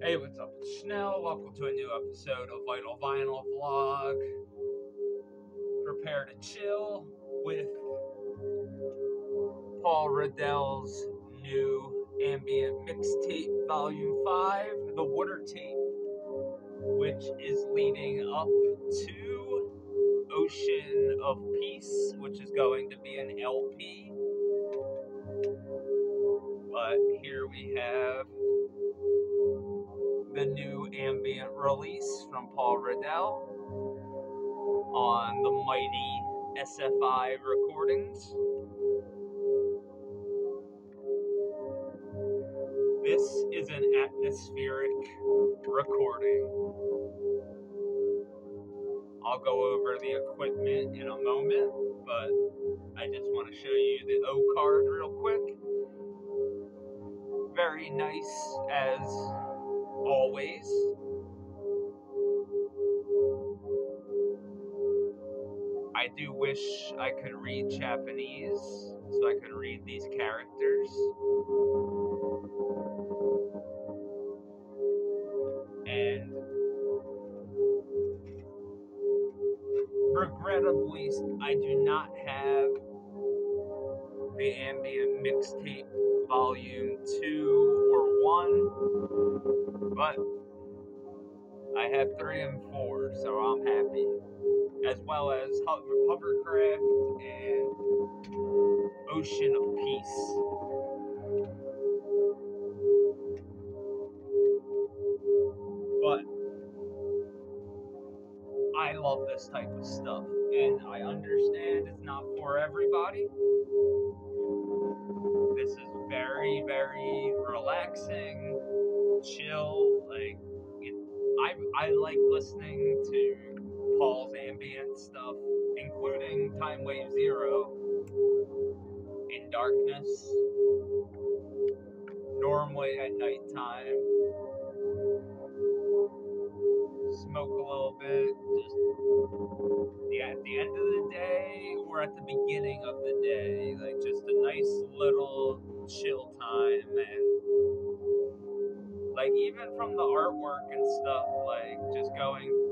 Hey, what's up? It's Schnell. Welcome to a new episode of Vital Vinyl Vlog. Prepare to chill with Paul Riedl's new ambient mixtape, Volume 5, The Water Tape, which is leading up to Ocean of Peace, which is going to be an LP. But here we have the new ambient release from Paul Riedl on the mighty SFI recordings. This is an atmospheric recording. I'll go over the equipment in a moment, but I just want to show you the O card real quick. Very nice as always. I do wish I could read Japanese so I could read these characters. And regrettably, I do not have the ambient mixtape volume 2 or 1, but I have 3 and 4, so I'm happy. As well as Hovercraft and Ocean of Peace. But I love this type of stuff, and I understand it's not for everybody. This is very, very relaxing, chill. Like, it, I, I like listening to Paul's ambient stuff, including Time Wave Zero, In Darkness, normally at nighttime. Smoke a little bit, just yeah, at the end of the day or at the beginning of the day, like just a nice little chill time and like even from the artwork and stuff, like just going,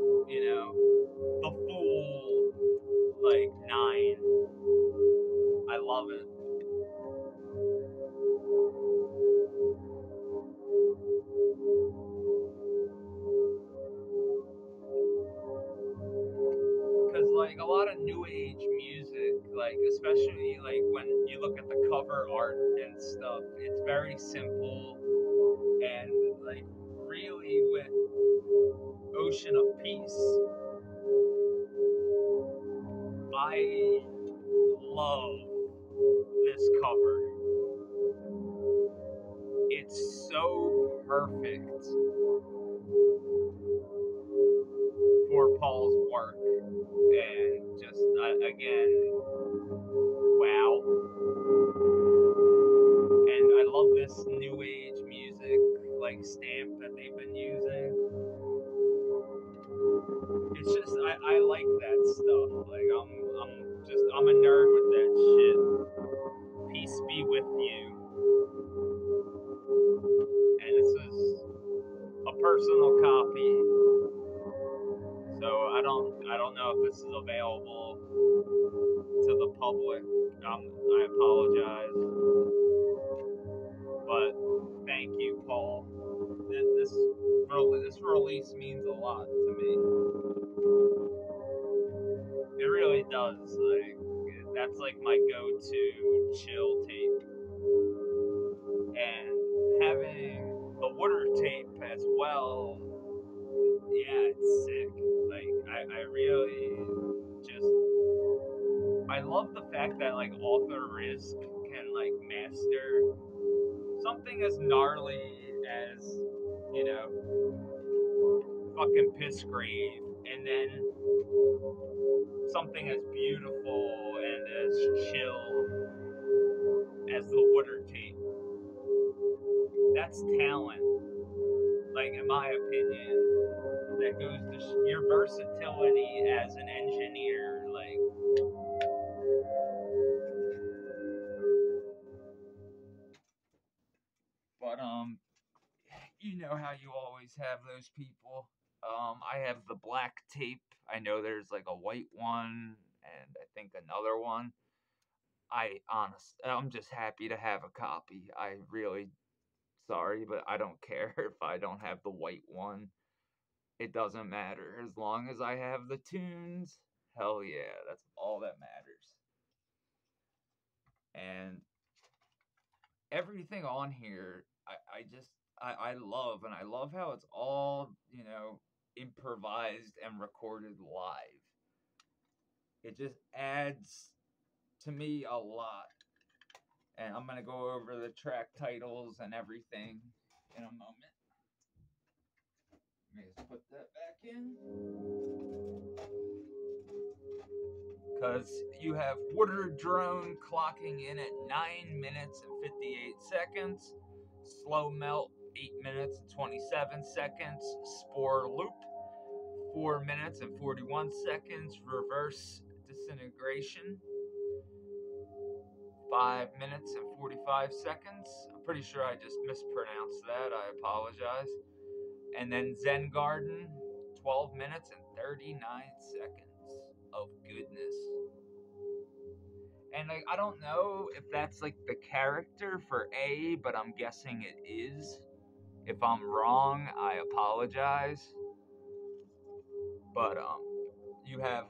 love the fact that like Arthur Rizk can like master something as gnarly as you know fucking Pissgrave and then something as beautiful and as chill as the water tape. That's talent like in my opinion that goes to your versatility as an engineer have those people. Um, I have the black tape. I know there's like a white one and I think another one. I honest, I'm just happy to have a copy. I really sorry, but I don't care if I don't have the white one. It doesn't matter as long as I have the tunes. Hell yeah, that's all that matters. And everything on here, I, I just I, I love, and I love how it's all you know improvised and recorded live. It just adds to me a lot. And I'm going to go over the track titles and everything in a moment. Let me just put that back in. Because you have Water Drone clocking in at 9 minutes and 58 seconds. Slow Melt, 8 minutes and 27 seconds. Spore Loop, 4 minutes and 41 seconds. Reverse Disintegration, 5 minutes and 45 seconds. I'm pretty sure I just mispronounced that. I apologize. And then Zen Garden, 12 minutes and 39 seconds of goodness. And like, I don't know if that's like the character for A, but I'm guessing it is. If I'm wrong, I apologize. But um, you have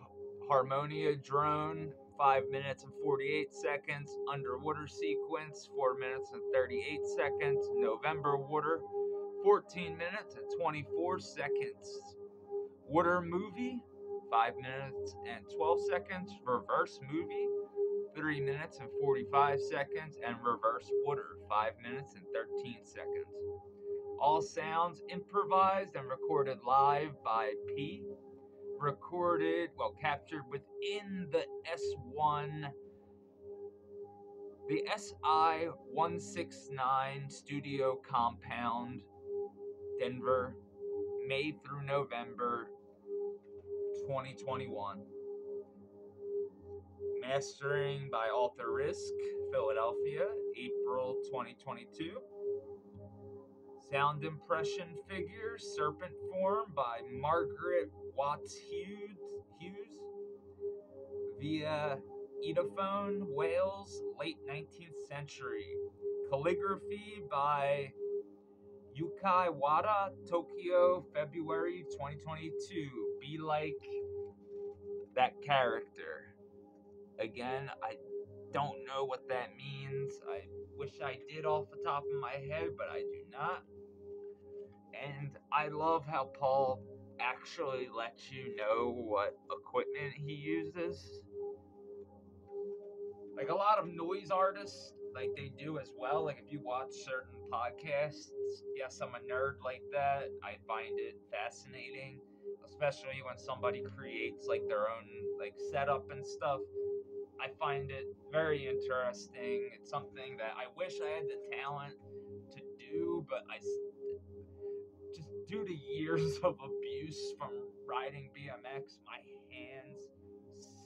Harmonia Drone, 5 minutes and 48 seconds. Underwater Sequence, 4 minutes and 38 seconds. November Water, 14 minutes and 24 seconds. Water Movie, 5 minutes and 12 seconds. Reverse Movie, 3 minutes and 45 seconds. And Reverse Water, 5 minutes and 13 seconds. All sounds improvised and recorded live by P. Recorded, well, captured within the S1, the SI 169 studio compound, Denver, May through November 2021. Mastering by Arthur Rizk, Philadelphia, April 2022. Sound impression figure, Serpent Form by Margaret Watts Hughes, Hughes via Eidophone, Wales, late 19th century. Calligraphy by Yukai Wada, Tokyo, February 2022. Be like that character. Again, I don't know what that means. I wish I did off the top of my head, but I do not. And I love how Paul actually lets you know what equipment he uses. Like a lot of noise artists, like they do as well. Like if you watch certain podcasts, yes, I'm a nerd like that. I find it fascinating, especially when somebody creates like their own like setup and stuff. I find it very interesting. It's something that I wish I had the talent to do, but I just due to years of abuse from riding BMX, my hands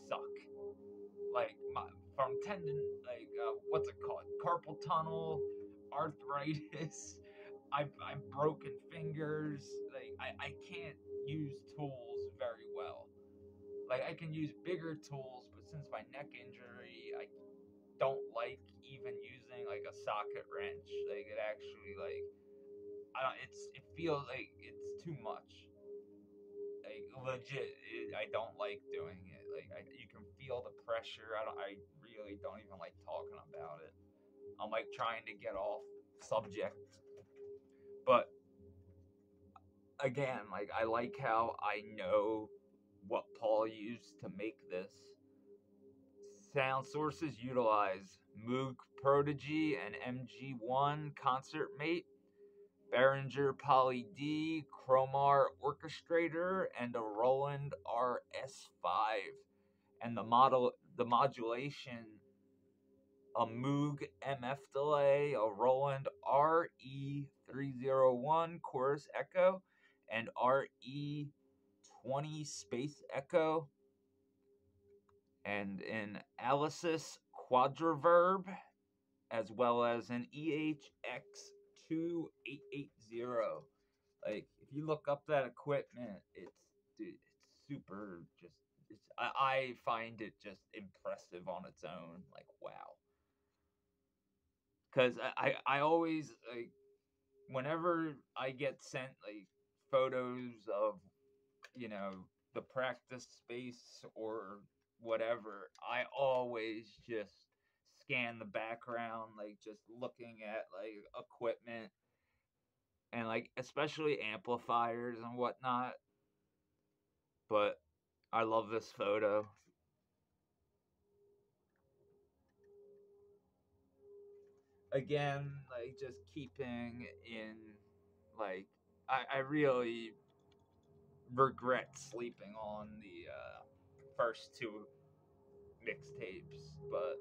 suck. Like my from tendon, like uh, what's it called, carpal tunnel, arthritis. I've I've broken fingers. Like I I can't use tools very well. Like I can use bigger tools, since my neck injury, I don't like even using like a socket wrench. Like it actually like I don't. It's it feels like it's too much. Like legit, it, I don't like doing it. Like I, you can feel the pressure. I don't. I really don't even like talking about it. I'm like trying to get off subject, but again, like I like how I know what Paul used to make this. Sound sources utilize Moog Prodigy and MG1 Concert Mate Behringer Poly D, Crumar Orchestrator, and a Roland RS5. And the model, the modulation, a Moog MF delay, a Roland RE301 Chorus Echo, and RE20 Space Echo, and an Alesis Quadraverb, as well as an EHX 2880. Like, if you look up that equipment, it's dude, it's super just it's I, I find it just impressive on its own. Like wow. Cause I, I, I always like whenever I get sent like photos of you know the practice space or whatever, I always just scan the background, like just looking at like equipment and like especially amplifiers and whatnot. But I love this photo. Again, like just keeping in like I, I really regret sleeping on the uh, first two mixtapes, but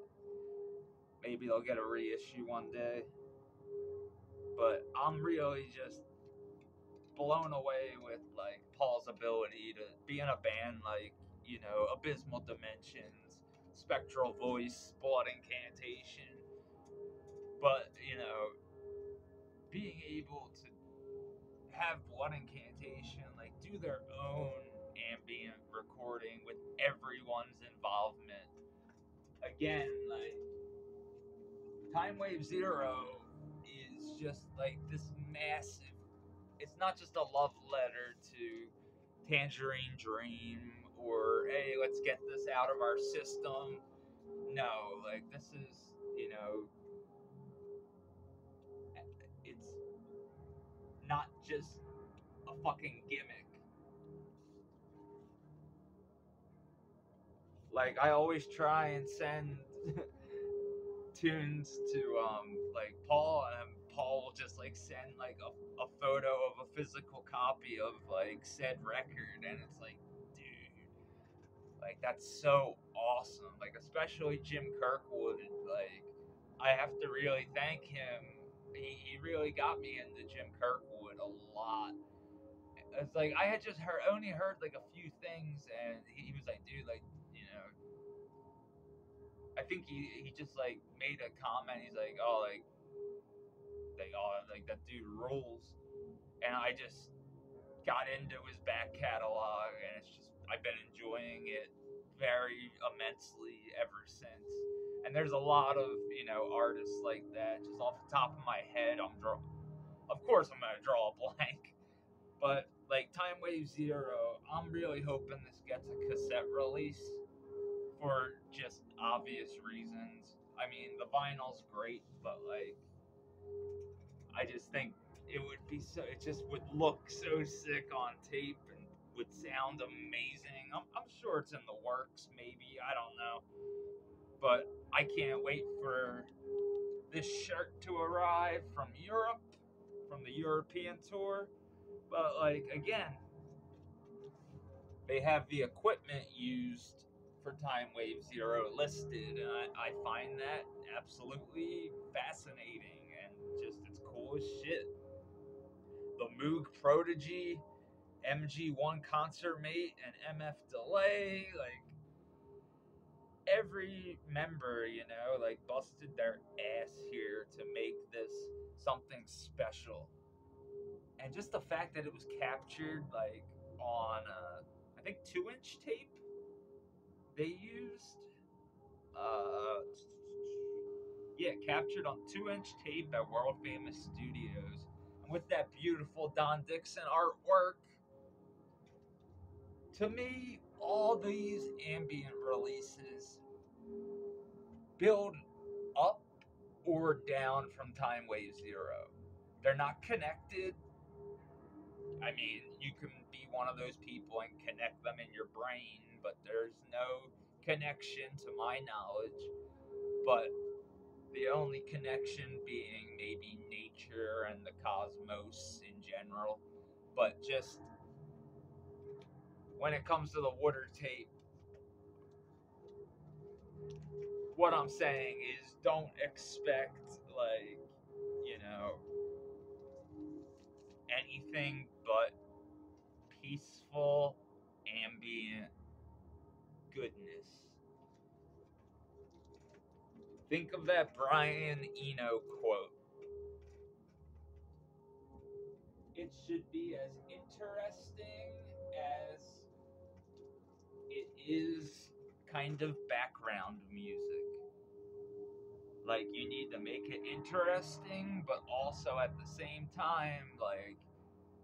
maybe they'll get a reissue one day. But I'm really just blown away with like Paul's ability to be in a band like you know Abysmal Dimensions, Spectral Voice, Blood Incantation, but you know being able to have Blood Incantation like do their own ambient recording with everyone's involvement. Again, like Time Wave Zero is just like this massive. It's not just a love letter to Tangerine Dream or hey, let's get this out of our system. No, like this is, you know, it's not just a fucking gimmick. Like I always try and send tunes to um like Paul and Paul will just like send like a, a photo of a physical copy of like said record and it's like dude like that's so awesome. Like especially Jim Kirkwood like I have to really thank him. He, he really got me into Jim Kirkwood a lot. It's like I had just heard only heard like a few things and he, he was like dude like I think he he just like made a comment. He's like, oh, like, like, oh, like that dude rules. And I just got into his back catalog, and it's just I've been enjoying it very immensely ever since. And there's a lot of you know artists like that. Just off the top of my head, I'm draw. Of course, I'm gonna draw a blank. But like Time Wave Zero, I'm really hoping this gets a cassette release for mm-hmm. just obvious reasons. I mean, the vinyl's great, but like, I just think it would be so. It just would look so sick on tape and would sound amazing. I'm, I'm sure it's in the works, maybe. I don't know. But I can't wait for this shirt to arrive from Europe, from the European tour. But, like, again, they have the equipment used for Time Wave Zero listed, and I, I find that absolutely fascinating and just it's cool as shit. The Moog Prodigy, MG1 Concert Mate, and MF Delay, like every member, you know, like busted their ass here to make this something special. And just the fact that it was captured like on uh, I think two inch tape they used uh yeah captured on two inch tape at world famous studios. And with that beautiful don dixon artwork to me all these ambient releases build up or down from time wave zero. They're not connected. I mean, you can be one of those people and connect them in your brain but there's no connection to my knowledge. But the only connection being maybe nature and the cosmos in general. But just when it comes to the water tape, what I'm saying is don't expect, like, you know, anything but peaceful, ambient goodness. Think of that Brian Eno quote. it should be as interesting as it is kind of background music. Like, you need to make it interesting, but also at the same time, like,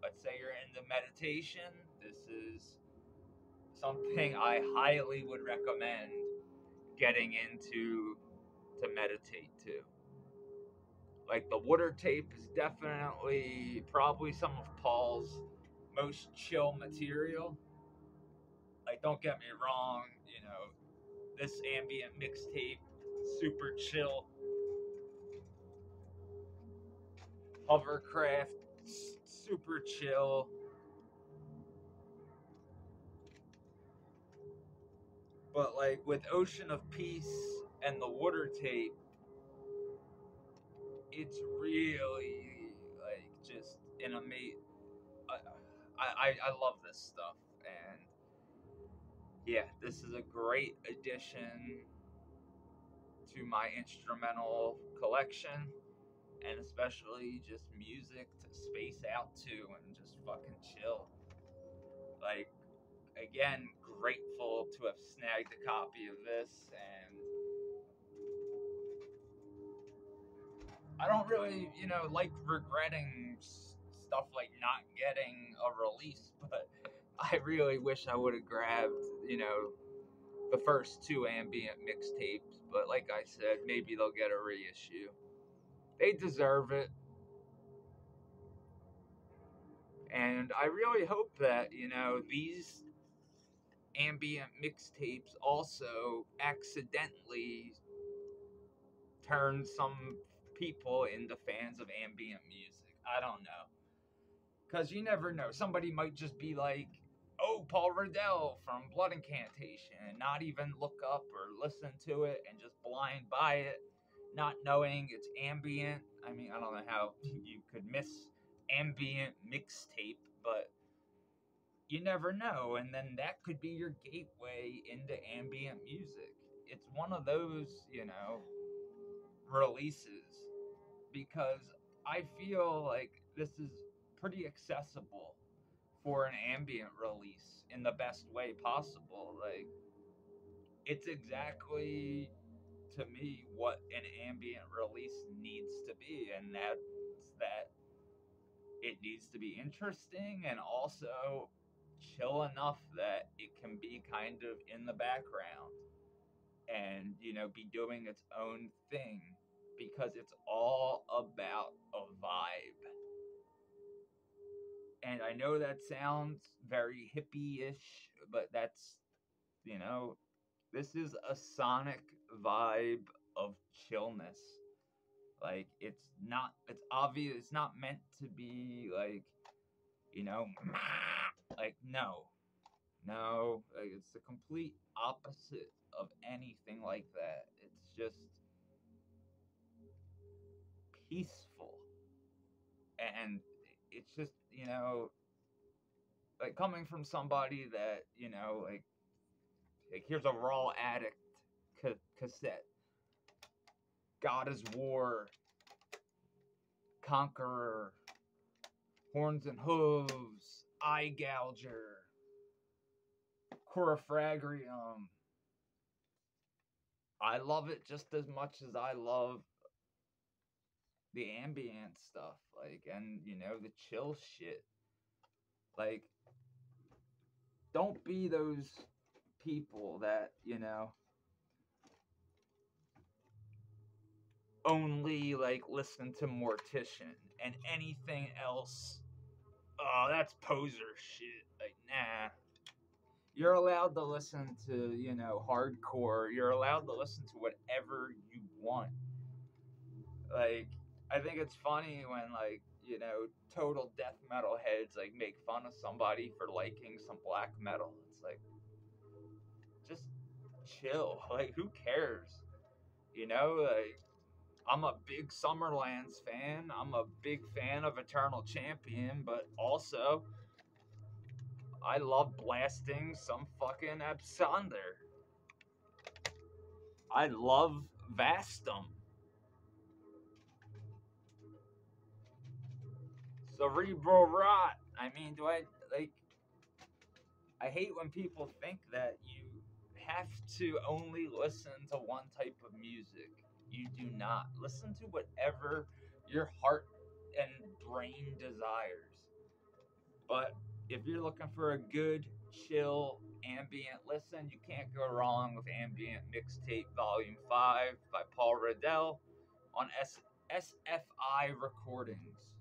let's say you're into meditation, this is something I highly would recommend getting into to meditate to. Like the water tape is definitely probably some of Paul's most chill material. Like don't get me wrong, you know, this ambient mixtape super chill. Hovercraft super chill. But like with Ocean of Peace and the water tape, it's really like just an amazing. I, I I love this stuff, and yeah, this is a great addition to my instrumental collection, and especially just music to space out to and just fucking chill. Like again, to have snagged a copy of this and I don't really, you know, like regretting stuff like not getting a release, but I really wish I would have grabbed, you know, the first two ambient mixtapes, but like I said, maybe they'll get a reissue. They deserve it. And I really hope that, you know, these ambient mixtapes also accidentally turned some people into fans of ambient music. I don't know. Because you never know. Somebody might just be like, oh, Paul Riedl from Blood Incantation, and not even look up or listen to it and just blind buy it, not knowing it's ambient. I mean, I don't know how you could miss ambient mixtape, but you never know. And then that could be your gateway into ambient music. It's one of those, you know, releases because I feel like this is pretty accessible for an ambient release in the best way possible. Like, it's exactly to me what an ambient release needs to be, and that's that it needs to be interesting and also chill enough that it can be kind of in the background and you know be doing its own thing because it's all about a vibe. And i know that sounds very hippie-ish but that's you know this is a sonic vibe of chillness. Like it's not it's obvious it's not meant to be like you know? Like no. No. Like it's the complete opposite of anything like that. It's just peaceful. And it's just you know like coming from somebody that you know like like here's a raw addict ca- cassette. God is war conqueror horns and hooves eye gouger Choerufragium i love it just as much as i love the ambient stuff like and you know the chill shit. Like don't be those people that you know only like listen to mortician and anything else oh that's poser shit like nah you're allowed to listen to you know hardcore you're allowed to listen to whatever you want like I think it's funny when like you know total death metal heads like make fun of somebody for liking some black metal. It's like just chill. Like who cares? You know, like I'm a big Summerlands fan. I'm a big fan of Eternal Champion, but also I love blasting some fucking Absonder. I love Vastum. cerebral rot. I mean, do I like? I hate when people think that you have to only listen to one type of music. You do not. Listen to whatever your heart and brain desires. But if you're looking for a good, chill, ambient listen, you can't go wrong with Ambient Mixtape Volume 5 by Paul Riedl on S- SFI Recordings.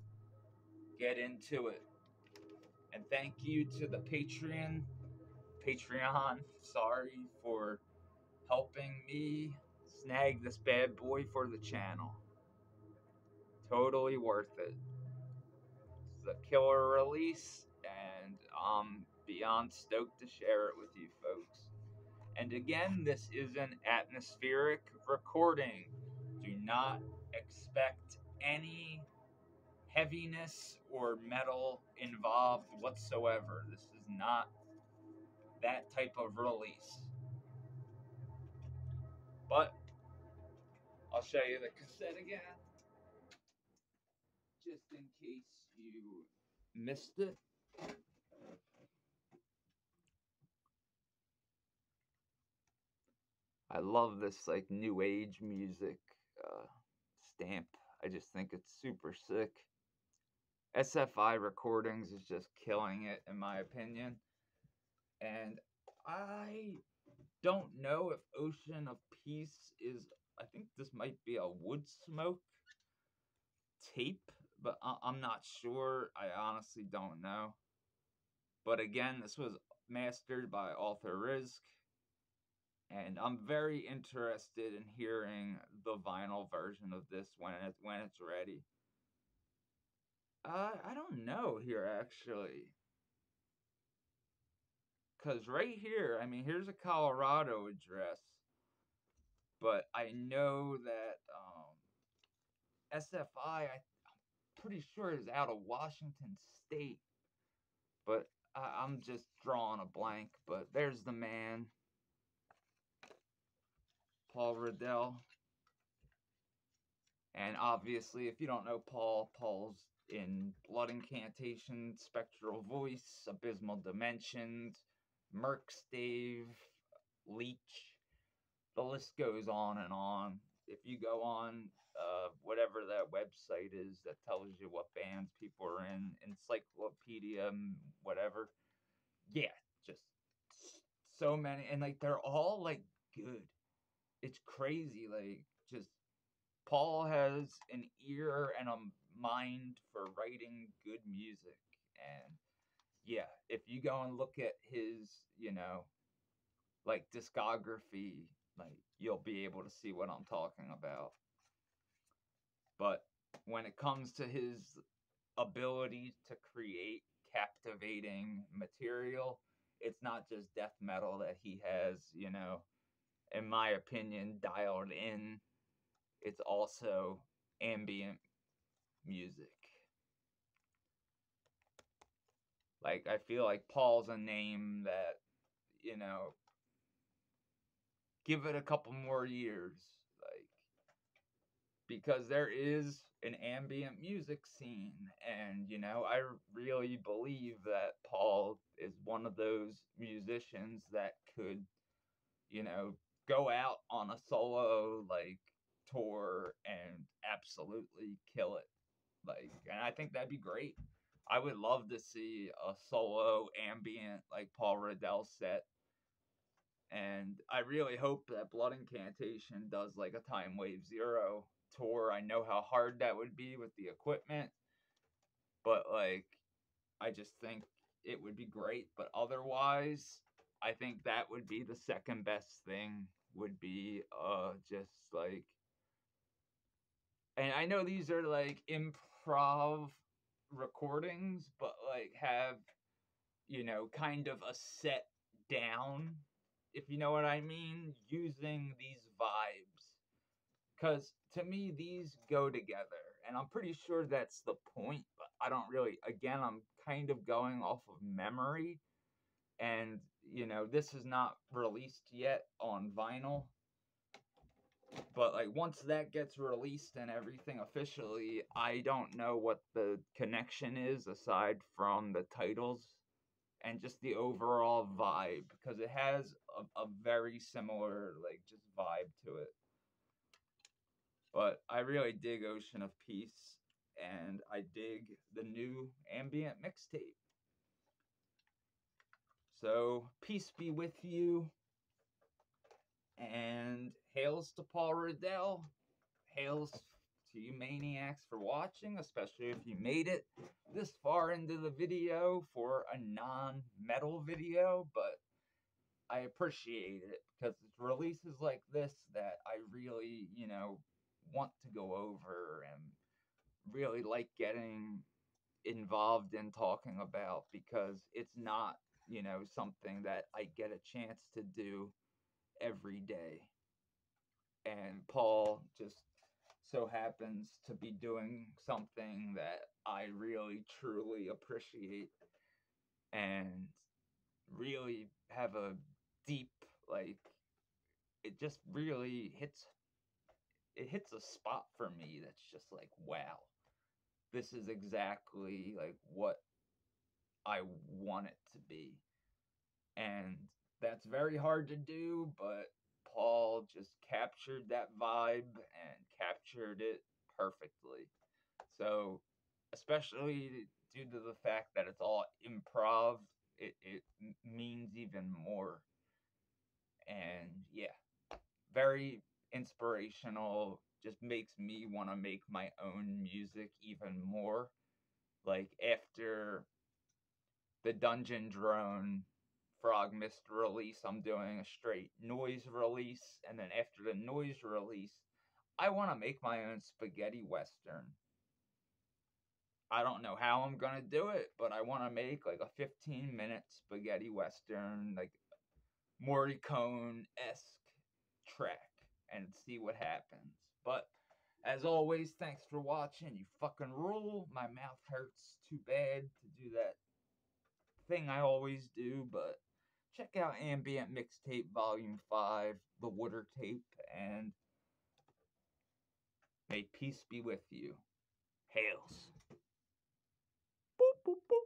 Get into it. And thank you to the Patreon, Patreon, sorry, for helping me snag this bad boy for the channel. Totally worth it. It's a killer release, and I'm beyond stoked to share it with you folks. And again, this is an atmospheric recording. Do not expect any heaviness or metal involved whatsoever. This is not that type of release. But I'll show you the cassette again. Just in case you missed it. I love this like new age music uh, stamp. I just think it's super sick. SFI Recordings is just killing it, in my opinion. And I don't know if Ocean of Peace is, I think this might be a wood smoke tape, but I- I'm not sure. I honestly don't know. But again, this was mastered by Arthur Rizk. And I'm very interested in hearing the vinyl version of this when it, when it's ready. Uh, I don't know here actually. Cause right here, I mean, here's a Colorado address, but I know that um, SFI, I, I'm pretty sure is out of Washington State, but I, I'm just drawing a blank. But there's the man, Paul Riedl. And obviously, if you don't know Paul, Paul's in Blood Incantation, Spectral Voice, Abysmal Dimensions, Merc Stave, Leech. The list goes on and on. If you go on uh, whatever that website is that tells you what bands people are in, Encyclopedia, whatever, yeah, just so many. And like, they're all like good. It's crazy. Like, just Paul has an ear and a mind for writing good music. And yeah, if you go and look at his, you know, like discography, like you'll be able to see what I'm talking about. But when it comes to his ability to create captivating material, it's not just death metal that he has, you know, in my opinion, dialed in. It's also ambient music. Like I feel like Paul's a name that, you know, give it a couple more years, like because there is an ambient music scene and you know, I really believe that Paul is one of those musicians that could, you know, go out on a solo like tour and absolutely kill it. Like and I think that'd be great. I would love to see a solo ambient like Paul Riedl set. And I really hope that Blood Incantation does like a Time Wave Zero tour. I know how hard that would be with the equipment, but like I just think it would be great. But otherwise, I think that would be the second best thing would be uh just like and I know these are like improv recordings, but like have you know kind of a set down, if you know what I mean, using these vibes. Cause to me these go together, and I'm pretty sure that's the point. But I don't really. Again, I'm kind of going off of memory, and you know this is not released yet on vinyl. but like once that gets released and everything officially, I don't know what the connection is aside from the titles and just the overall vibe because it has a, a very similar like just vibe to it. But I really dig Ocean of Peace and I dig the new ambient mixtape. So, peace be with you. And hails to Paul Riedl. Hails to you maniacs for watching, especially if you made it this far into the video for a non metal video. But I appreciate it because it's releases like this that I really, you know, want to go over and really like getting involved in talking about because it's not, you know, something that I get a chance to do every day. And Paul just so happens to be doing something that I really truly appreciate and really have a deep like it just really hits it hits a spot for me that's just like wow this is exactly like what I want it to be. And that's very hard to do but Paul just captured that vibe and captured it perfectly. So especially due to the fact that it's all improv it, it means even more. And yeah very inspirational just makes me want to make my own music even more. Like after the dungeon drone frog mist release i'm doing a straight noise release and then after the noise release i want to make my own spaghetti western i don't know how i'm gonna do it but i want to make like a 15 minute spaghetti western like morricone-esque track and see what happens. But as always, thanks for watching. You fucking rule. My mouth hurts too bad to do that thing I always do, but check out Ambient Mixtape Volume 5, The Water Tape, and may peace be with you. Hails. Boop, boop, boop.